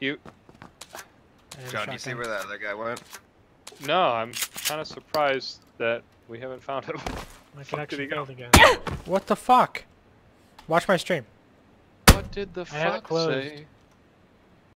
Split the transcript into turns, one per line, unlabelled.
You.
And
John, you see where that other guy went?
No, I'm kind of surprised that we haven't found him.
I
can
actually again. What the fuck? Watch my stream.
what did the
I
fuck say?